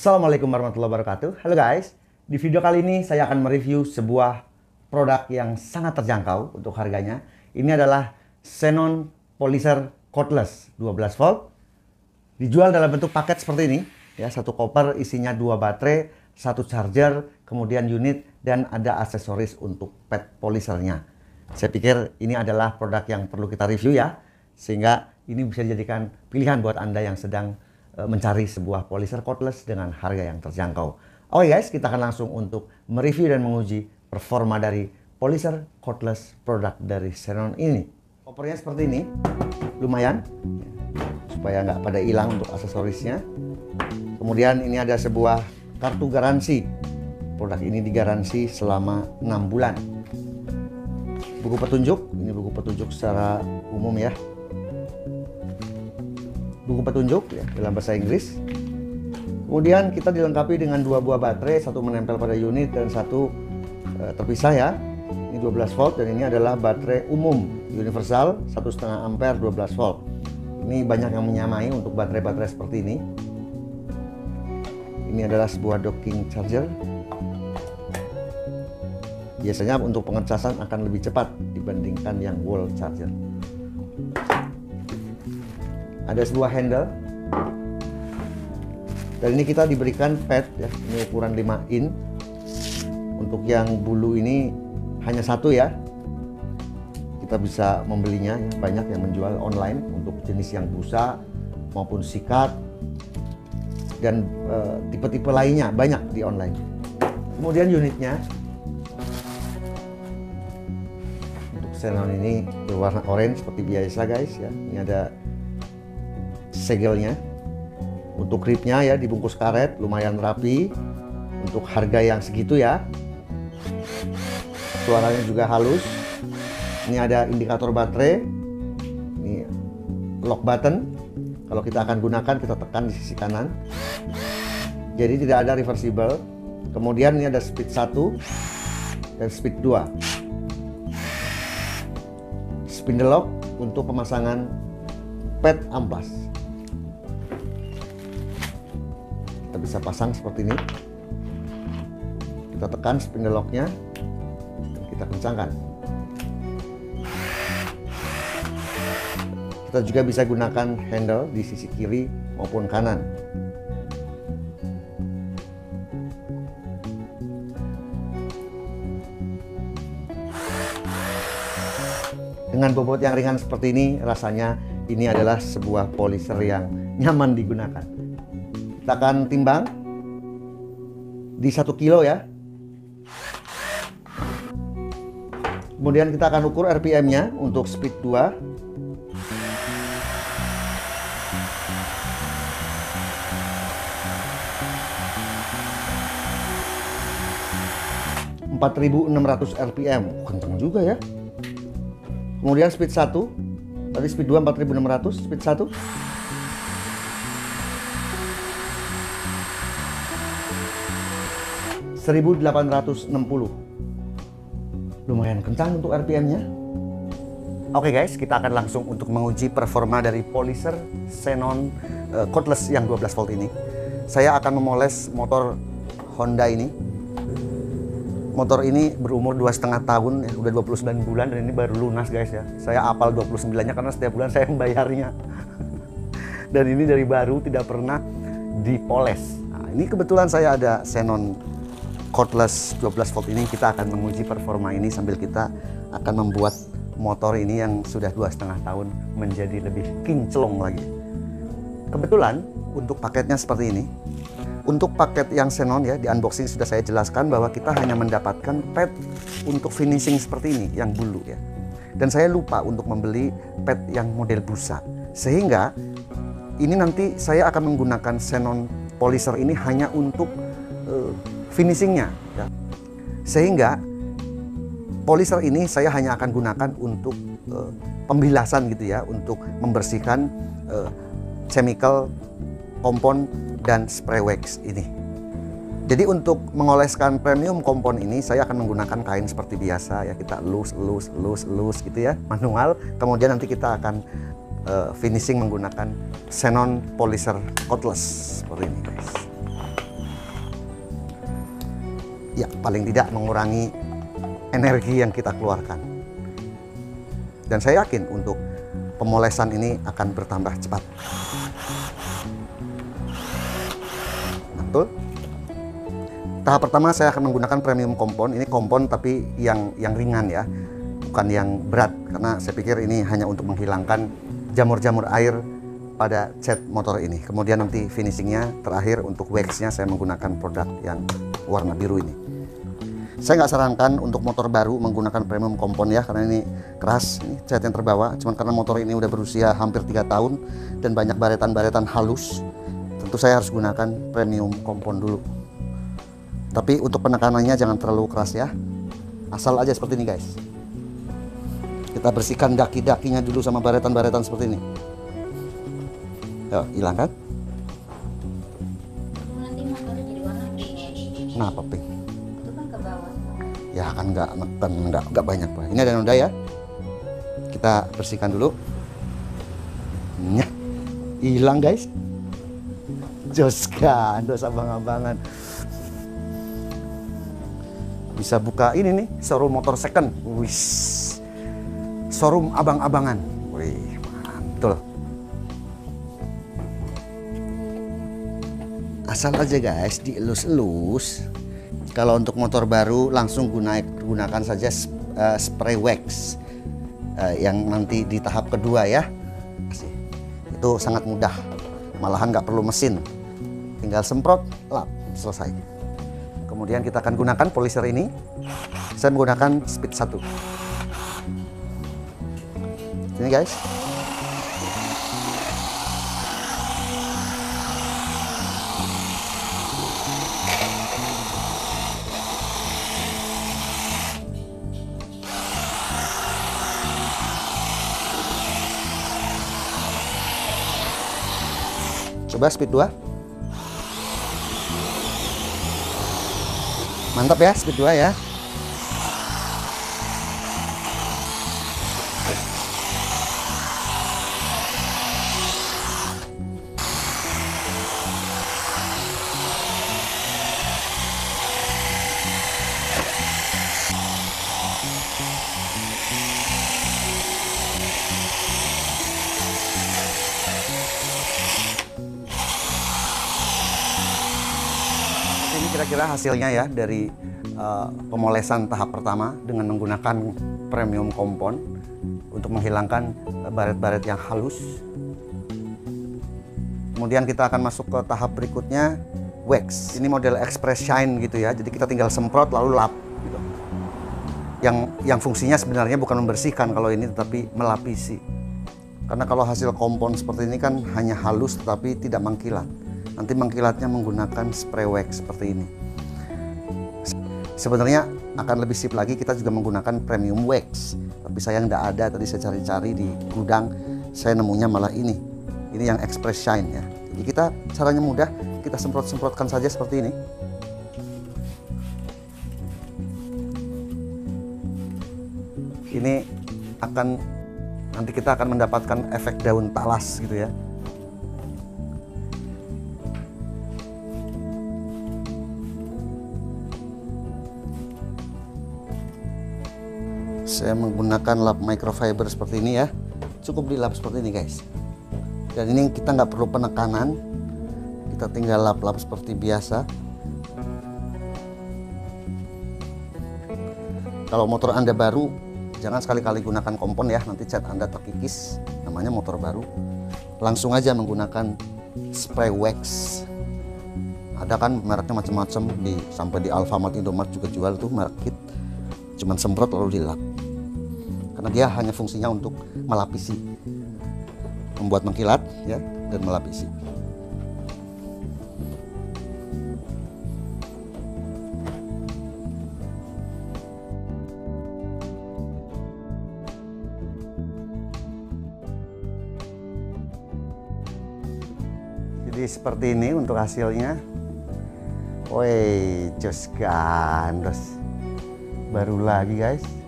Assalamualaikum warahmatullahi wabarakatuh. Halo guys, di video kali ini saya akan mereview sebuah produk yang sangat terjangkau untuk harganya. Ini adalah Xenon Polisher Cordless 12 volt. Dijual dalam bentuk paket seperti ini, ya satu koper isinya dua baterai, satu charger, kemudian unit dan ada aksesoris untuk pad polishernya. Saya pikir ini adalah produk yang perlu kita review ya, sehingga ini bisa dijadikan pilihan buat anda yang sedang mencari sebuah polisher cordless dengan harga yang terjangkau. Oke guys, kita akan langsung untuk mereview dan menguji performa dari polisher cordless produk dari Xenon ini. Kopernya seperti ini, lumayan, supaya nggak pada hilang untuk aksesorisnya. Kemudian ini ada sebuah kartu garansi. Produk ini digaransi selama 6 bulan. Buku petunjuk, ini buku petunjuk secara umum ya, buku petunjuk ya, dalam bahasa Inggris. Kemudian kita dilengkapi dengan dua buah baterai, satu menempel pada unit dan satu e, terpisah ya. Ini 12 volt dan ini adalah baterai umum universal 1,5 ampere 12 volt. Ini banyak yang menyamai untuk baterai-baterai seperti ini. Ini adalah sebuah docking charger. Biasanya untuk pengecasan akan lebih cepat dibandingkan yang wall charger ada sebuah handle. Dan ini kita diberikan pad ya. Ini ukuran 5 in. Untuk yang bulu ini hanya satu ya. Kita bisa membelinya ya. banyak yang menjual online untuk jenis yang busa maupun sikat. Dan eh, tipe-tipe lainnya banyak di online. Kemudian unitnya. Untuk Xenon ini berwarna orange seperti biasa guys ya. Ini ada segelnya. Untuk gripnya ya dibungkus karet lumayan rapi. Untuk harga yang segitu ya. Suaranya juga halus. Ini ada indikator baterai. Ini lock button. Kalau kita akan gunakan kita tekan di sisi kanan. Jadi tidak ada reversible. Kemudian ini ada speed 1 dan speed 2 spindle lock untuk pemasangan pad amplas bisa pasang seperti ini. Kita tekan spindle locknya. Dan kita kencangkan. Kita juga bisa gunakan handle di sisi kiri maupun kanan. Dengan bobot yang ringan seperti ini rasanya ini adalah sebuah polisher yang nyaman digunakan kita akan timbang di satu kilo ya. Kemudian kita akan ukur RPM nya untuk speed 2 4600 rpm kenceng juga ya. Kemudian speed 1 tadi speed 2 4600 speed 1 1860 lumayan kencang untuk RPM-nya Oke okay guys, kita akan langsung untuk menguji performa dari polisher Xenon uh, cordless yang 12 volt ini. Saya akan memoles motor Honda ini. Motor ini berumur dua setengah tahun, ya, udah 29 bulan dan ini baru lunas guys ya. Saya apal 29-nya karena setiap bulan saya membayarnya. dan ini dari baru tidak pernah dipoles. Nah, ini kebetulan saya ada Xenon cordless 12 volt ini kita akan menguji performa ini sambil kita akan membuat motor ini yang sudah dua setengah tahun menjadi lebih kinclong lagi. Kebetulan untuk paketnya seperti ini. Untuk paket yang Xenon ya di unboxing sudah saya jelaskan bahwa kita hanya mendapatkan pad untuk finishing seperti ini yang bulu ya. Dan saya lupa untuk membeli pad yang model busa. Sehingga ini nanti saya akan menggunakan Xenon polisher ini hanya untuk finishingnya. Ya. Sehingga polisher ini saya hanya akan gunakan untuk uh, pembilasan gitu ya, untuk membersihkan uh, chemical, kompon, dan spray wax ini. Jadi untuk mengoleskan premium kompon ini saya akan menggunakan kain seperti biasa ya kita lus lus lus lus gitu ya manual. Kemudian nanti kita akan uh, finishing menggunakan xenon polisher cordless seperti ini guys. Ya paling tidak mengurangi energi yang kita keluarkan. Dan saya yakin untuk pemolesan ini akan bertambah cepat. Betul? Tahap pertama saya akan menggunakan premium kompon. Ini kompon tapi yang yang ringan ya, bukan yang berat karena saya pikir ini hanya untuk menghilangkan jamur-jamur air pada cat motor ini. Kemudian nanti finishingnya terakhir untuk waxnya saya menggunakan produk yang warna biru ini. Saya nggak sarankan untuk motor baru menggunakan premium kompon ya karena ini keras, ini cat yang terbawa. Cuman karena motor ini udah berusia hampir tiga tahun dan banyak baretan-baretan halus, tentu saya harus gunakan premium kompon dulu. Tapi untuk penekanannya jangan terlalu keras ya. Asal aja seperti ini guys. Kita bersihkan daki-dakinya dulu sama baretan-baretan seperti ini. Yuk, hilang kan? Nanti motornya jadi warna pink. Kenapa pink? Itu kan ke bawah. ya kan nggak kan nggak nggak banyak pak. Ini ada noda ya? Kita bersihkan dulu. Nyah, hilang guys. Jos kan dos abang-abangan bisa buka ini nih showroom motor second. Wis. Showroom abang-abangan. Wih mantul asal aja guys dielus-elus. Kalau untuk motor baru langsung guna, gunakan saja uh, spray wax uh, yang nanti di tahap kedua ya. Itu sangat mudah. Malahan nggak perlu mesin. Tinggal semprot lap selesai. Kemudian kita akan gunakan polisher ini. Saya menggunakan speed 1 ini guys Coba speed 2. Mantap ya speed 2 ya. Kira-kira hasilnya ya dari uh, pemolesan tahap pertama dengan menggunakan premium kompon untuk menghilangkan baret-baret yang halus. Kemudian kita akan masuk ke tahap berikutnya wax. Ini model express shine gitu ya. Jadi kita tinggal semprot lalu lap gitu. Yang yang fungsinya sebenarnya bukan membersihkan kalau ini tetapi melapisi. Karena kalau hasil kompon seperti ini kan hanya halus tetapi tidak mengkilat. Nanti mengkilatnya menggunakan spray wax seperti ini. Sebenarnya akan lebih sip lagi kita juga menggunakan premium wax. Tapi sayang tidak ada tadi saya cari-cari di gudang saya nemunya malah ini. Ini yang express shine ya. Jadi kita caranya mudah, kita semprot-semprotkan saja seperti ini. Ini akan nanti kita akan mendapatkan efek daun talas gitu ya. Saya menggunakan lap microfiber seperti ini ya. Cukup dilap seperti ini guys. Dan ini kita nggak perlu penekanan. Kita tinggal lap-lap seperti biasa. Kalau motor Anda baru, jangan sekali-kali gunakan kompon ya, nanti cat Anda terkikis. Namanya motor baru. Langsung aja menggunakan spray wax. Ada kan mereknya macam-macam di sampai di Alfamart, Indomart juga jual tuh merek kit. Cuman semprot lalu dilap. Karena dia hanya fungsinya untuk melapisi, membuat mengkilat ya dan melapisi. Jadi seperti ini untuk hasilnya. Woi, jos gandos. Baru lagi guys.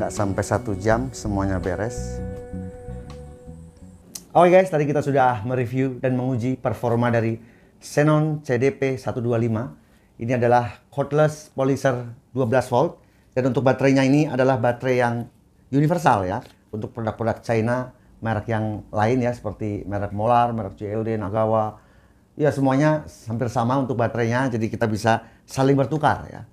Nggak sampai satu jam semuanya beres. Oke guys, tadi kita sudah mereview dan menguji performa dari Xenon CDP 125 Ini adalah cordless polisher 12 volt dan untuk baterainya ini adalah baterai yang universal ya untuk produk-produk China merek yang lain ya seperti merek Molar, merek JLD, Nagawa. Ya semuanya hampir sama untuk baterainya jadi kita bisa saling bertukar ya.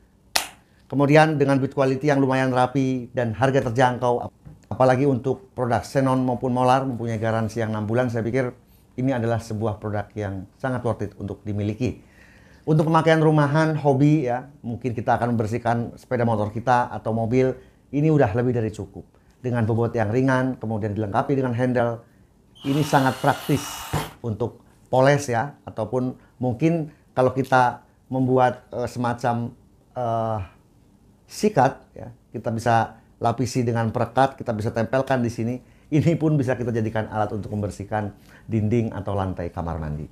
Kemudian dengan build quality yang lumayan rapi dan harga terjangkau apalagi untuk produk Xenon maupun Molar mempunyai garansi yang 6 bulan saya pikir ini adalah sebuah produk yang sangat worth it untuk dimiliki. Untuk pemakaian rumahan, hobi ya, mungkin kita akan membersihkan sepeda motor kita atau mobil, ini udah lebih dari cukup. Dengan bobot yang ringan, kemudian dilengkapi dengan handle, ini sangat praktis untuk poles ya, ataupun mungkin kalau kita membuat uh, semacam uh, sikat ya, kita bisa lapisi dengan perekat, kita bisa tempelkan di sini. Ini pun bisa kita jadikan alat untuk membersihkan dinding atau lantai kamar mandi.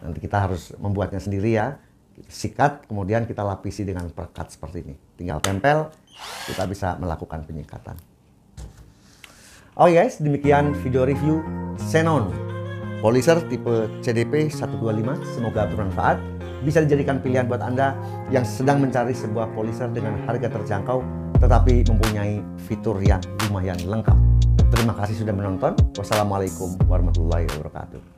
Nanti kita harus membuatnya sendiri ya. Sikat, kemudian kita lapisi dengan perekat seperti ini. Tinggal tempel, kita bisa melakukan penyikatan. Oke guys, demikian video review Xenon Polisher tipe CDP 125. Semoga bermanfaat. Bisa dijadikan pilihan buat Anda yang sedang mencari sebuah polisher dengan harga terjangkau tetapi mempunyai fitur yang lumayan lengkap. Terima kasih sudah menonton. Wassalamualaikum warahmatullahi wabarakatuh.